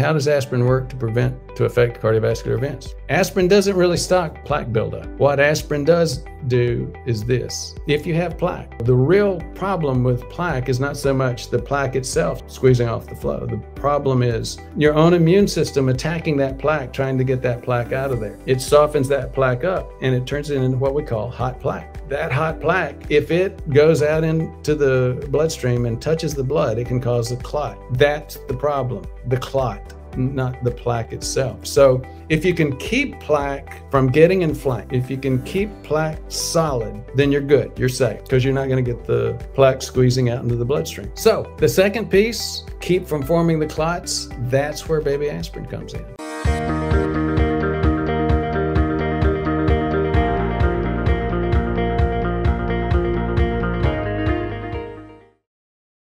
How does aspirin work to prevent, to affect cardiovascular events? Aspirin doesn't really stop plaque buildup. What aspirin does do is this. If you have plaque, the real problem with plaque is not so much the plaque itself squeezing off the flow. The problem is your own immune system attacking that plaque, trying to get that plaque out of there. It softens that plaque up and it turns it into what we call hot plaque. That hot plaque, if it goes out into the bloodstream and touches the blood, it can cause a clot. That's the problem, the clot not the plaque itself. So if you can keep plaque from getting inflamed, if you can keep plaque solid, then you're good. You're safe because you're not going to get the plaque squeezing out into the bloodstream. So the second piece, keep from forming the clots. That's where baby aspirin comes in.